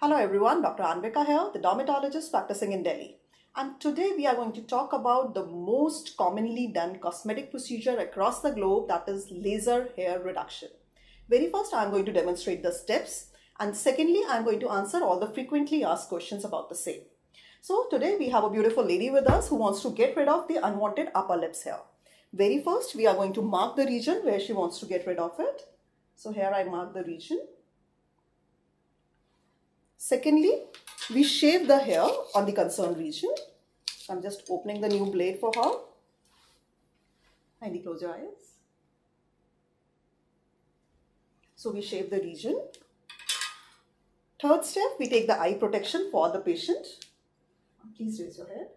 Hello everyone, Dr. Anvika here, the dermatologist practicing in Delhi. And today we are going to talk about the most commonly done cosmetic procedure across the globe that is laser hair reduction. Very first I am going to demonstrate the steps and secondly I am going to answer all the frequently asked questions about the same. So today we have a beautiful lady with us who wants to get rid of the unwanted upper lips hair. Very first we are going to mark the region where she wants to get rid of it. So here I mark the region Secondly, we shave the hair on the concerned region. I'm just opening the new blade for her. Kindly close your eyes. So we shave the region. Third step, we take the eye protection for the patient. Please raise your head.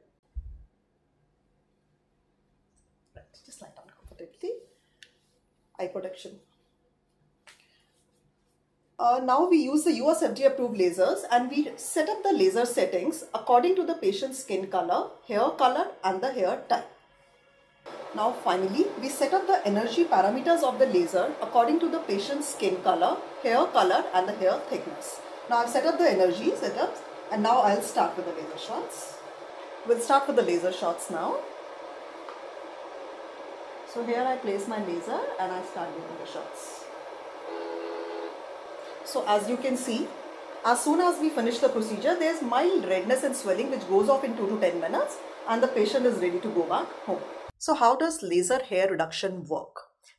Right, just lie down comfortably. Eye protection uh, now we use the US FDA approved lasers and we set up the laser settings according to the patient's skin color, hair color and the hair type. Now finally, we set up the energy parameters of the laser according to the patient's skin color, hair color and the hair thickness. Now I've set up the energy setups and now I'll start with the laser shots. We'll start with the laser shots now. So here I place my laser and I start doing the shots. So as you can see, as soon as we finish the procedure, there's mild redness and swelling which goes off in 2 to 10 minutes and the patient is ready to go back home. So how does laser hair reduction work?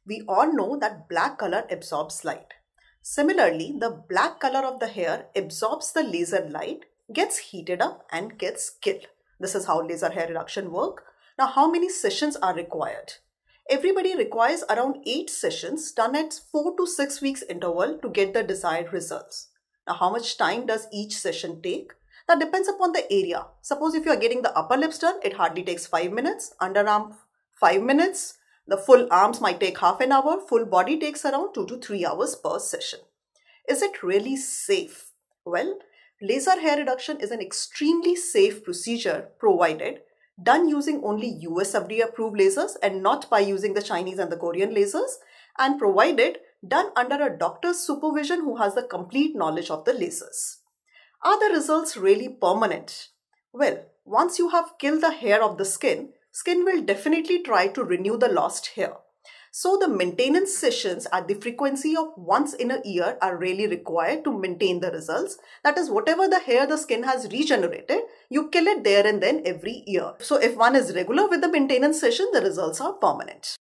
We all know that black color absorbs light. Similarly, the black color of the hair absorbs the laser light, gets heated up and gets killed. This is how laser hair reduction work. Now, how many sessions are required? Everybody requires around 8 sessions done at 4 to 6 weeks interval to get the desired results. Now how much time does each session take? That depends upon the area. Suppose if you are getting the upper lips done, it hardly takes 5 minutes, underarm 5 minutes, the full arms might take half an hour, full body takes around 2 to 3 hours per session. Is it really safe? Well, laser hair reduction is an extremely safe procedure provided done using only US FDA approved lasers and not by using the Chinese and the Korean lasers and provided done under a doctor's supervision who has the complete knowledge of the lasers. Are the results really permanent? Well, once you have killed the hair of the skin, skin will definitely try to renew the lost hair. So the maintenance sessions at the frequency of once in a year are really required to maintain the results. That is whatever the hair the skin has regenerated, you kill it there and then every year. So if one is regular with the maintenance session, the results are permanent.